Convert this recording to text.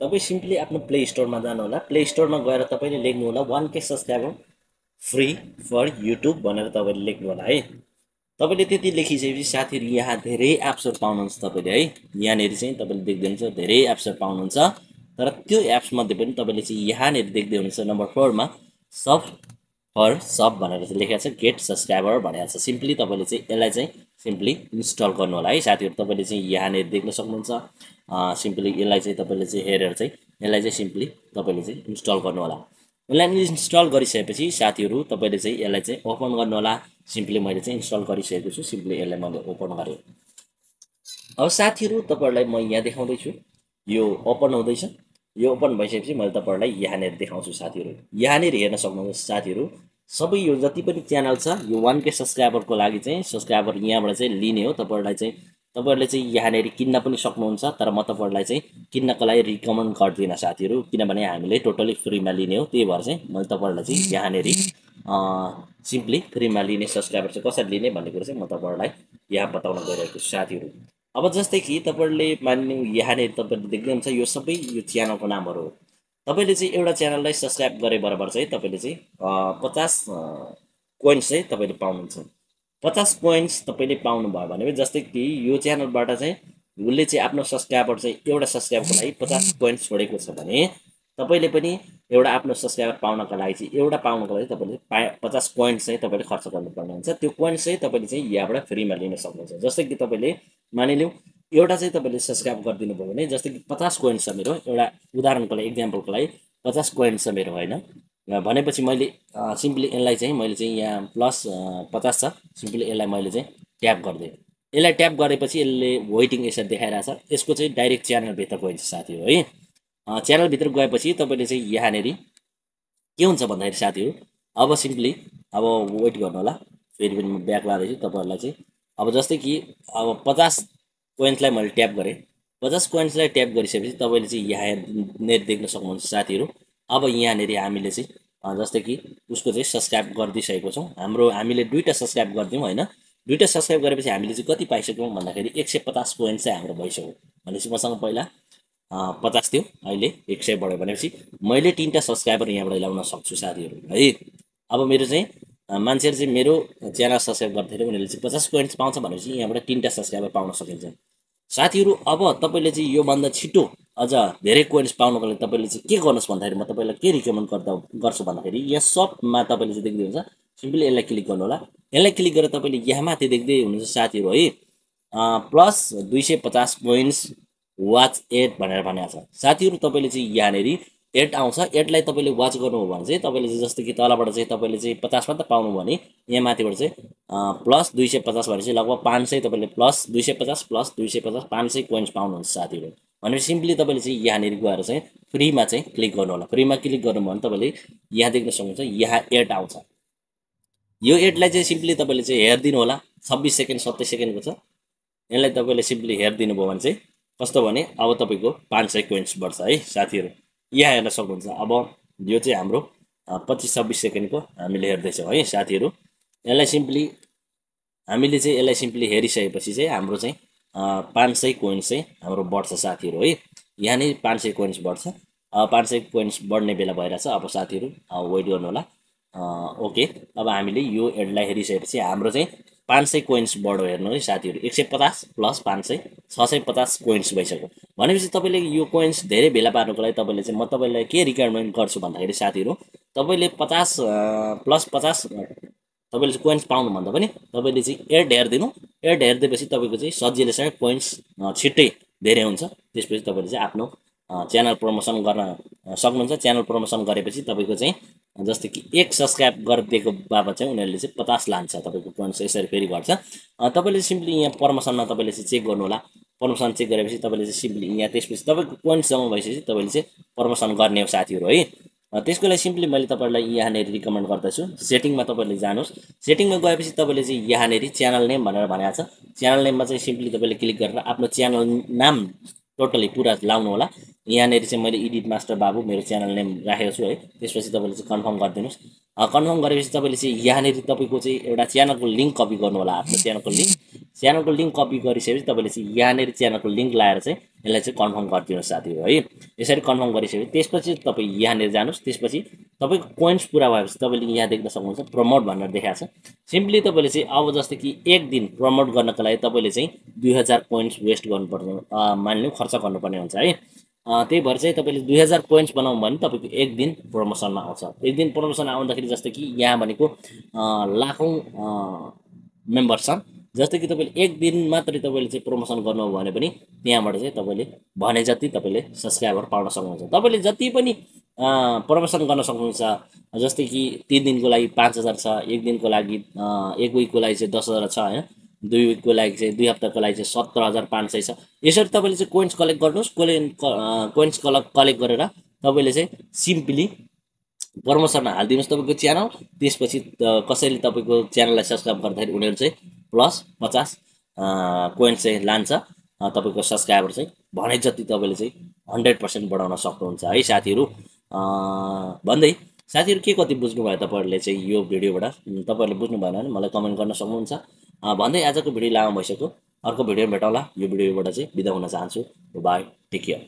तपाईँ सिम्पली आफ्नो प्ले स्टोरमा जानु होला प्ले स्टोरमा गएर तपाईँले लेख्नु होला वान के सब्सक्राइबर फ्री फर युट्युब भनेर तपाईँले लेख्नु होला है। तपाईँले त्यति लेखिसकेपछि साथीहरू यहाँ धेरै एप्सहरू पाउनुहुन्छ तपाईँले है। यहाँनिर चाहिँ तपाईँले देख्दै हुनुहुन्छ धेरै एप्सहरू पाउनुहुन्छ। तर त्यो एप्समध्ये पनि तपाईँले चाहिँ यहाँनिर देख्दै हुनुहुन्छ नम्बर फोरमा सब फर सब भनेर चाहिँ लेखेको छ गेट सब्सक्राइबर भनेको छ। सिम्पली तपाईँले चाहिँ यसलाई चाहिँ सिम्पली इन्स्टल गर्नु होला है। साथीहरू तपाईँले चाहिँ यहाँनिर देख्न सक्नुहुन्छ। सिम्पली यसलाई चाहिँ तपाईँले चाहिँ हेरेर चाहिँ यसलाई चाहिँ सिम्पली तपाईँले चाहिँ इन्स्टल गर्नु होला। यसलाई इन्स्टल गरिसकेपछि साथीहरू तपाईँले चाहिँ यसलाई चाहिँ ओपन गर्नु होला। सिम्पली मैले चाहिँ इन्स्टल गरिसकेको छु। सिम्पली यसलाई मैले ओपन गरेँ। अब साथीहरू तपाईँहरूलाई म यहाँ देखाउँदैछु। यो ओपन हुँदैछ। यो ओपन भइसकेपछि मैले तपाईँहरूलाई यहाँनिर देखाउँछु साथीहरू। यहाँनिर हेर्न सक्नुहुन्छ साथीहरू सबै यो जति पनि च्यानल छ यो वान के सब्सक्राइबरको लागि चाहिँ सब्सक्राइबर यहाँबाट चाहिँ लिने हो। तपाईँहरूलाई चाहिँ तपाईँहरूले चाहिँ यहाँनिर किन्न पनि सक्नुहुन्छ तर म तपाईँहरूलाई चाहिँ किन्नको लागि रिकमेन्ड गर्दिनँ साथीहरू किनभने हामीले टोटली फ्रीमा लिने हो। त्यही भएर चाहिँ मैले तपाईँहरूलाई चाहिँ यहाँनिर सिम्पली फ्रीमा लिने सब्सक्राइबर चाहिँ कसरी लिने भन्ने कुरो चाहिँ म तपाईँहरूलाई यहाँ बताउन गइरहेको छु साथीहरू। अब जस्तै कि तपाईँहरूले मान्नु यहाँनिर तपाईँले देख्दै हुन्छ यो सबै यो च्यानलको नामहरू हो। तपाईँले चाहिँ एउटा च्यानललाई सब्सक्राइब गरे बराबर चाहिँ तपाईँले चाहिँ पचास कोइन्स चाहिँ तपाईँले पाउनुहुन्छ। पचास कोइन्स तपाईँले पाउनुभयो भने जस्तै कि यो च्यानलबाट चाहिँ उसले चाहिँ आफ्नो सब्सक्राइबर चाहिँ एउटा सब्सक्राइबरको लागि पचास कोइन्स छोडेको छ भने तपाईँले पनि एउटा आफ्नो सब्सक्राइबर पाउनको लागि चाहिँ एउटा पाउनको लागि तपाईँले पा पचास कोइन्स चाहिँ तपाईँले खर्च गर्नुपर्ने हुन्छ। त्यो कोइन्स चाहिँ तपाईँले चाहिँ यहाँबाट फ्रीमा लिन सक्नुहुन्छ। जस्तै कि तपाईँले मानिलिउँ एउटा चाहिँ तपाईँले सब्सक्राइब गरिदिनु भयो भने जस्तै कि पचास कोइन्स छ मेरो एउटा उदाहरणको लागि इक्जाम्पलको लागि पचास कोइन्स छ मेरो होइन? भनेपछि मैले सिम्पली यसलाई चाहिँ मैले चाहिँ यहाँ प्लस पचास छ सिम्पली यसलाई मैले चाहिँ ट्याप गरिदिएँ। यसलाई ट्याप गरेपछि यसले वेटिङ यसरी देखाइरहेछ। यसको चाहिँ डाइरेक्ट च्यानलभित्र गइन्छ साथीहरू है च्यानलभित्र गएपछि तपाईँले चाहिँ यहाँनिर के हुन्छ भन्दाखेरि साथीहरू अब सिम्पली अब वेट गर्नु होला फेरि पनि म ब्याक लाँदैछु तपाईँहरूलाई चाहिँ। अब जस्तै कि अब पचास कोइन्सलाई मैले ट्याप गरेँ। पचास कोइन्सलाई ट्याप गरिसकेपछि तपाईँले चाहिँ यहाँनिर देख्न सक्नुहुन्छ साथीहरू। अब यहाँनिर हामीले चाहिँ जस्तै कि उसको चाहिँ सब्सक्राइब गरिदिइसकेको छौँ। हाम्रो हामीले दुइटा सब्सक्राइब गरिदिउँ होइन? दुइटा सब्सक्राइब गरेपछि हामीले चाहिँ कति पाइसक्यौँ भन्दाखेरि एक सय पचास पोइन्ट चाहिँ हाम्रो भइसक्यो। भनेपछि मसँग पहिला पचास थियो अहिले एक सय बढ्यो भनेपछि मैले तिनवटा सब्सक्राइबर यहाँबाट ल्याउन सक्छु साथीहरू है? अब मेरो चाहिँ मान्छेहरू चाहिँ मेरो च्यानल सब्सक्राइब गर्दाखेरि उनीहरूले चाहिँ पचास पोइन्ट्स पाउँछ भनेपछि यहाँबाट तिनवटा सब्सक्राइबर पाउन सकिन्छ। साथीहरू अब तपाईँले चाहिँ योभन्दा छिटो अझ धेरै कोइन्स पाउनको लागि तपाईँले चाहिँ के गर्नुहोस् भन्दाखेरि म तपाईँलाई के रिकमेन्ड गर्दा गर्छु भन्दाखेरि यहाँ सबमा तपाईँले चाहिँ देख्दै हुन्छ। सिम्पली यसलाई क्लिक गर्नु होला यसलाई क्लिक गरेर तपाईँले यहाँ माथि देख्दै हुनुहुन्छ साथीहरू है। प्लस दुई सय पचास पोइन्ट्स वाच एड भनेर भनेको छ। साथीहरू तपाईँले चाहिँ यहाँनिर एड आउँछ एडलाई तपाईँले वाच गर्नु हो भने चाहिँ तपाईँले चाहिँ जस्तो कि तलबाट चाहिँ तपाईँले चाहिँ पचास मात्र पाउनु भने यहाँ माथिबाट चाहिँ प्लस दुई सय पचास भनेपछि लगभग पाँच सय तपाईँले प्लस दुई सय पचास प्लस दुई सय पचास पाँच सय कोइन्स पाउनुहुन्छ साथीहरू। भनेपछि सिम्पली तपाईँले चाहिँ यहाँनिर गएर चाहिँ फ्रीमा चाहिँ क्लिक गर्नु होला फ्रीमा क्लिक गर्नुभयो भने तपाईँले यहाँ देख्न सक्नुहुन्छ यहाँ एड आउँछ। यो एडलाई चाहिँ सिम्पली तपाईँले चाहिँ हेरिदिनु होला छब्बिस सेकेन्ड सत्ताइस सेकेन्डको छ। यसलाई तपाईँले सिम्पली हेरिदिनु भयो भने चाहिँ कस्तो भने अब तपाईँको पाँच सय कोइन्स बढ्छ है साथीहरू। यहाँ हेर्न सक्नुहुन्छ। अब यो चाहिँ हाम्रो पच्चिस छब्बिस सेकेन्डको हामीले हेर्दैछौँ है साथीहरू। यसलाई सिम्पली हामीले चाहिँ यसलाई सिम्पली हेरिसकेपछि चाहिँ हाम्रो चाहिँ पाँच सय कोइन्स चाहिँ हाम्रो बढ्छ साथीहरू है। यहाँनिर पाँच सय कोइन्स बढ्छ। पाँच सय कोइन्स बढ्ने बेला भइरहेछ। अब साथीहरू वेट गर्नु होला ओके। अब हामीले यो एडलाई हेरिसकेपछि हाम्रो चाहिँ पाँच सय कोइन्स बढो हेर्नु है साथीहरू। एक सय पचास प्लस पाँच सय छ सय पचास कोइन्स भइसक्यो। भनेपछि तपाईँले यो कोइन्स धेरै भेला पार्नुको लागि तपाईँले चाहिँ म तपाईँलाई के रिक्वायरमेन्ट गर्छु भन्दाखेरि साथीहरू तपाईँले पचास प्लस पचास तपाईँले चाहिँ कोइन्स पाउनुभन्दा पनि तपाईँले चाहिँ एड हेरिदिनु। एड हेरिदिएपछि तपाईँको चाहिँ सजिलैसँग कोइन्स छिट्टै धेरै हुन्छ। त्यसपछि तपाईँले चाहिँ आफ्नो च्यानल प्रमोसन गर्न सक्नुहुन्छ। च्यानल प्रमोसन गरेपछि तपाईँको चाहिँ जस्तै कि एक सब्सक्राइब गरिदिएको बाबत चाहिँ उनीहरूले चाहिँ पचास लान्छ तपाईँको पोइन्ट्स यसरी फेरि घट्छ तपाईँले सिम्पली यहाँ प्रमोसनमा तपाईँले चाहिँ चेक गर्नु होला प्रमोसन चेक गरेपछि तपाईँले चाहिँ सिम्पली यहाँ त्यसपछि तपाईँको पोइन्ट्स जम्मा भइसकेपछि तपाईँले चाहिँ प्रमोसन गर्ने हो साथीहरू है। त्यसको लागि सिम्पली मैले तपाईँलाई यहाँनिर रिकमेन्ड गर्दछु। सेटिङमा तपाईँले जानुहोस्। सेटिङमा गएपछि तपाईँले चाहिँ यहाँनिर च्यानल नेम भनेर भनेको छ। च्यानल नेममा चाहिँ सिम्पली तपाईँले क्लिक गरेर आफ्नो च्यानल नाम टोटली पुरा लाउनु होला। यहाँनिर चाहिँ मैले इडिट मास्टर बाबु मेरो च्यानल नेम राखेको छु है। त्यसपछि तपाईँले चाहिँ कन्फर्म गरिदिनुहोस्। कन्फर्म गरेपछि तपाईँले चाहिँ यहाँनिर तपाईँको चाहिँ एउटा च्यानलको लिङ्क कपी गर्नु होला। आफ्नो च्यानलको लिङ्क च्यानलको लिङ्क कपी गरिसकेपछि तपाईँले चाहिँ यहाँनिर च्यानलको लिङ्क लाएर चाहिँ यसलाई चाहिँ कन्फर्म गरिदिनुहोस् साथीहरू है? यसरी कन्फर्म गरिसकेपछि त्यसपछि तपाईँ यहाँनिर जानुहोस् त्यसपछि तपाईँको कोइन्स पुरा भएपछि तपाईँले यहाँ देख्न सक्नुहुन्छ प्रमोट भनेर देखाएको छ। सिम्पली तपाईँले चाहिँ अब जस्तै कि एक दिन प्रमोट गर्नको लागि तपाईँले चाहिँ दुई हजार पोइन्ट्स वेस्ट गर्नुपर्ने मानिलिउँ खर्च गर्नुपर्ने हुन्छ है? त्यही भएर चाहिँ तपाईँले दुई हजार पोइन्ट्स बनाउनु भने तपाईँको एक दिन प्रमोसनमा आउँछ। एक दिन प्रमोसन आउँदाखेरि जस्तै कि यहाँ भनेको लाखौँ मेम्बर्स छन्। जस्तै कि तपाईँले एक दिन मात्रै तपाईँले चाहिँ प्रमोसन गर्नुभयो भने पनि त्यहाँबाट चाहिँ तपाईँले भने जति तपाईँले सब्सक्राइबर पाउन सक्नुहुन्छ। तपाईँले जति पनि प्रमोसन गर्न सक्नुहुन्छ जस्तै कि तिन दिनको लागि पाँच हजार छ एक दिनको लागि एक विकको लागि चाहिँ दस हजार छ होइन? दुई विकको लागि चाहिँ दुई हप्ताको लागि चाहिँ सत्र हजार पाँच सय छ। यसरी तपाईँले चाहिँ कोइन्स कलेक्ट गर्नुहोस् कोइन्स कोइन्स कलेक्ट कलेक्ट गरेर तपाईँले चाहिँ सिम्पली प्रमोसनमा हालिदिनुहोस् तपाईँको च्यानल त्यसपछि कसैले तपाईँको च्यानललाई सब्सक्राइब गर्दाखेरि उनीहरू चाहिँ प्लस पचास कोइन्स चाहिँ लान्छ। तपाईँको सब्सक्राइबर चाहिँ भने जति तपाईँले चाहिँ हन्ड्रेड पर्सेन्ट बढाउन सक्नुहुन्छ। है साथीहरू भन्दै साथीहरू के कति बुझ्नुभयो तपाईँहरूले चाहिँ यो भिडियोबाट? तपाईँहरूले बुझ्नु भएन भने मलाई कमेन्ट गर्न सक्नुहुन्छ। भन्दै आजको भिडियो लामो भइसक्यो। अर्को भिडियो भेटौँला। यो भिडियोबाट चाहिँ बिदा हुन चाहन्छु। Bye take care